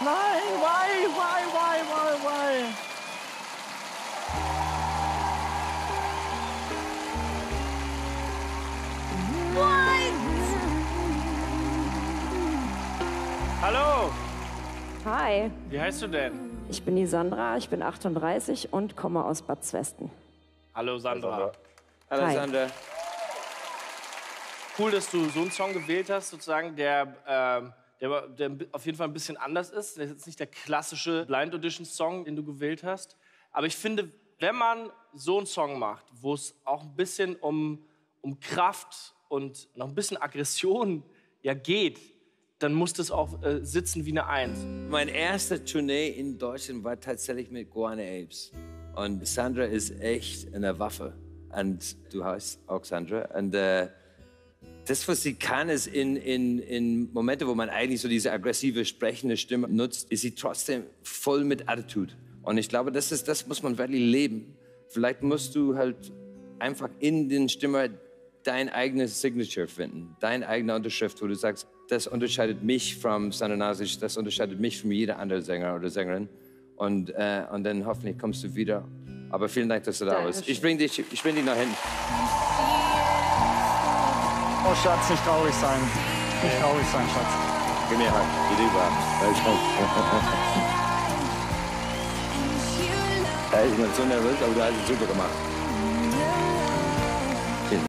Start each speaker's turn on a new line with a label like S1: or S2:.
S1: Nein, why, why, why, why, why? Hallo,
S2: Hi,
S1: wie heißt du denn?
S2: ich bin die Sandra, ich bin 38 und komme aus Bad Zwesten.
S1: Hallo Sandra.
S3: Alexander.
S1: Cool, dass du so einen Song gewählt hast, sozusagen, der, ähm, der, der auf jeden Fall ein bisschen anders ist. Der ist jetzt nicht der klassische Blind Audition Song, den du gewählt hast. Aber ich finde, wenn man so einen Song macht, wo es auch ein bisschen um, um Kraft und noch ein bisschen Aggression ja geht, dann muss das auch äh, sitzen wie eine Eins.
S3: Mein erster Tournee in Deutschland war tatsächlich mit Guana Apes. Und Sandra ist echt eine Waffe. Und du heißt auch Sandra. Und äh, das, was sie kann, ist in, in, in Momente, wo man eigentlich so diese aggressive, sprechende Stimme nutzt, ist sie trotzdem voll mit Attitude. Und ich glaube, das, ist, das muss man wirklich leben. Vielleicht musst du halt einfach in den Stimme dein eigenes Signature finden, deine eigene Unterschrift, wo du sagst, das unterscheidet mich von Sandra Nasic, das unterscheidet mich von jeder anderen Sänger oder Sängerin. Und, äh, und dann hoffentlich kommst du wieder. Aber vielen Dank, dass du da bist. Ich bring dich, ich bring dich nach hinten.
S4: Oh Schatz, nicht traurig sein. Nicht traurig sein, Schatz.
S3: Gib mir Hand, die Liebe. Ja, ich bin so nervös, aber du hast es super gemacht.